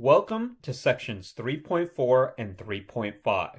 Welcome to sections 3.4 and 3.5.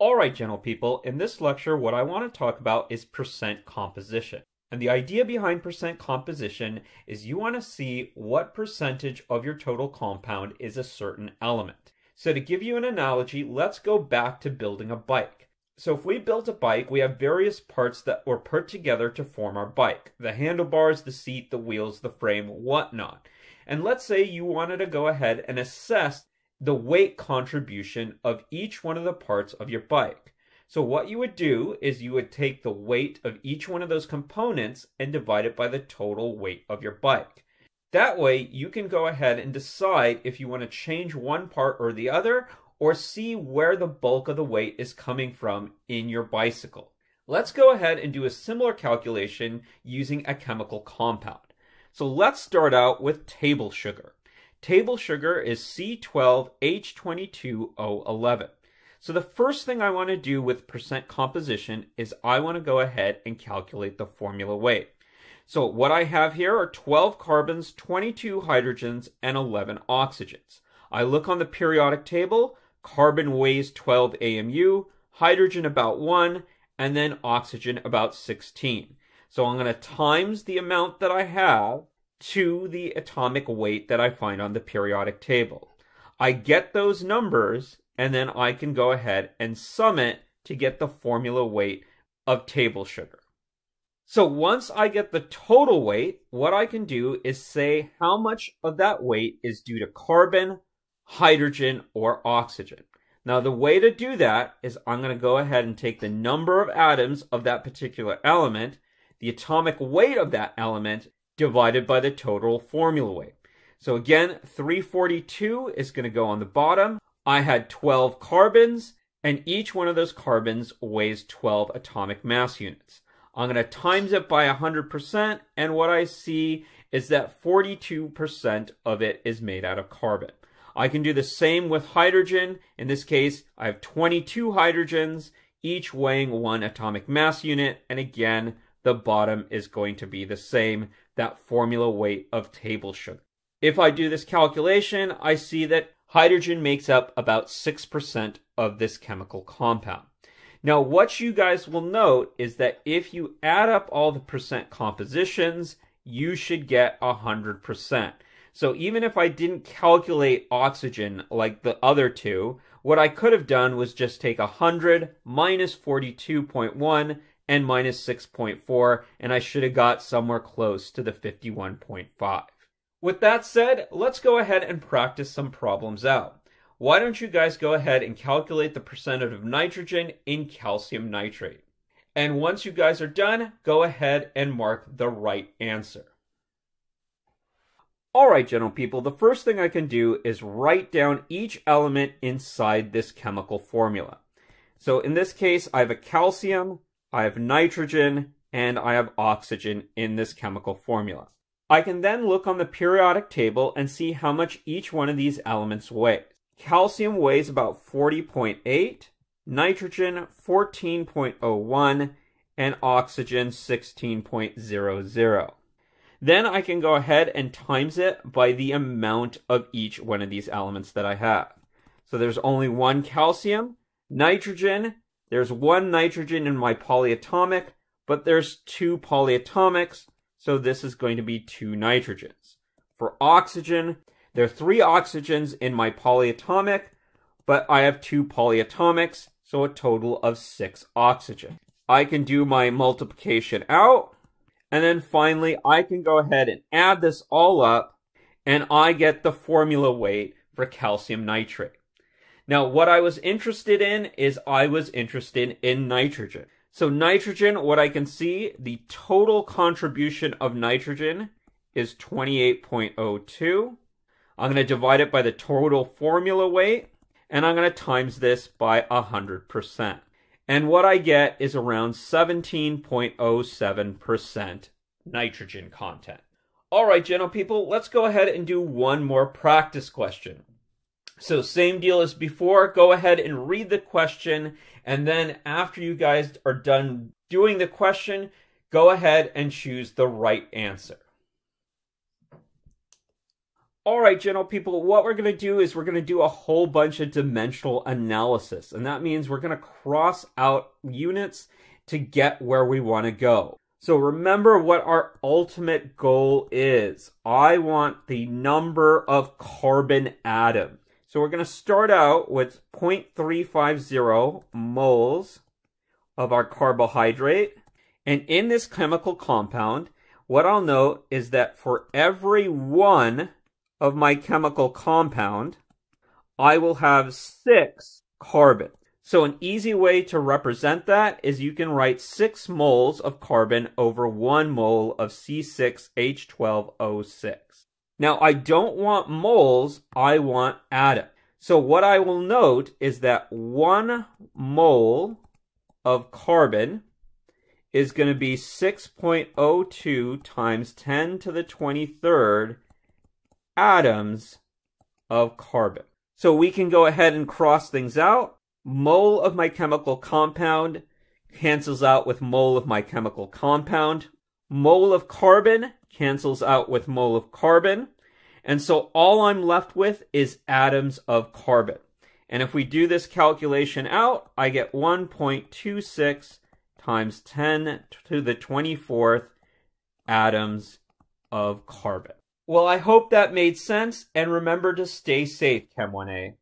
Alright, gentle people, in this lecture what I want to talk about is percent composition. And the idea behind percent composition is you want to see what percentage of your total compound is a certain element. So to give you an analogy, let's go back to building a bike. So if we built a bike, we have various parts that were put together to form our bike. The handlebars, the seat, the wheels, the frame, whatnot. And let's say you wanted to go ahead and assess the weight contribution of each one of the parts of your bike. So what you would do is you would take the weight of each one of those components and divide it by the total weight of your bike. That way you can go ahead and decide if you want to change one part or the other or see where the bulk of the weight is coming from in your bicycle. Let's go ahead and do a similar calculation using a chemical compound. So let's start out with table sugar. Table sugar is C12H22O11. So the first thing I want to do with percent composition is I want to go ahead and calculate the formula weight. So what I have here are 12 carbons, 22 hydrogens, and 11 oxygens. I look on the periodic table, carbon weighs 12 AMU, hydrogen about 1, and then oxygen about 16. So I'm going to times the amount that I have to the atomic weight that I find on the periodic table. I get those numbers and then I can go ahead and sum it to get the formula weight of table sugar. So once I get the total weight, what I can do is say how much of that weight is due to carbon, hydrogen, or oxygen. Now the way to do that is I'm going to go ahead and take the number of atoms of that particular element the atomic weight of that element divided by the total formula weight. So again, 342 is going to go on the bottom. I had 12 carbons, and each one of those carbons weighs 12 atomic mass units. I'm going to times it by 100%, and what I see is that 42% of it is made out of carbon. I can do the same with hydrogen. In this case, I have 22 hydrogens, each weighing one atomic mass unit, and again, the bottom is going to be the same, that formula weight of table sugar. If I do this calculation, I see that hydrogen makes up about 6% of this chemical compound. Now, what you guys will note is that if you add up all the percent compositions, you should get 100%. So even if I didn't calculate oxygen like the other two, what I could have done was just take 100 minus 42.1 and minus 6.4, and I should have got somewhere close to the 51.5. With that said, let's go ahead and practice some problems out. Why don't you guys go ahead and calculate the percentage of nitrogen in calcium nitrate? And once you guys are done, go ahead and mark the right answer. Alright, gentle people, the first thing I can do is write down each element inside this chemical formula. So in this case, I have a calcium, I have nitrogen, and I have oxygen in this chemical formula. I can then look on the periodic table and see how much each one of these elements weighs. Calcium weighs about 40.8, nitrogen 14.01, and oxygen 16.00. Then I can go ahead and times it by the amount of each one of these elements that I have. So there's only one calcium, nitrogen there's one nitrogen in my polyatomic, but there's two polyatomics, so this is going to be two nitrogens. For oxygen, there are three oxygens in my polyatomic, but I have two polyatomics, so a total of six oxygen. I can do my multiplication out, and then finally I can go ahead and add this all up, and I get the formula weight for calcium nitrate. Now, what I was interested in is I was interested in nitrogen. So nitrogen, what I can see, the total contribution of nitrogen is 28.02. I'm going to divide it by the total formula weight, and I'm going to times this by 100%. And what I get is around 17.07% nitrogen content. All right, gentle people, let's go ahead and do one more practice question. So same deal as before. Go ahead and read the question. And then after you guys are done doing the question, go ahead and choose the right answer. All right, general people, what we're going to do is we're going to do a whole bunch of dimensional analysis. And that means we're going to cross out units to get where we want to go. So remember what our ultimate goal is. I want the number of carbon atoms. So we're going to start out with 0.350 moles of our carbohydrate. And in this chemical compound, what I'll note is that for every one of my chemical compound, I will have six carbon. So an easy way to represent that is you can write 6 moles of carbon over 1 mole of C6H12O6. Now I don't want moles, I want atoms. So what I will note is that 1 mole of carbon is going to be 6.02 times 10 to the 23rd atoms of carbon. So we can go ahead and cross things out. Mole of my chemical compound cancels out with mole of my chemical compound. Mole of carbon cancels out with mole of carbon. And so all I'm left with is atoms of carbon. And if we do this calculation out, I get 1.26 times 10 to the 24th atoms of carbon. Well, I hope that made sense, and remember to stay safe, Chem 1A.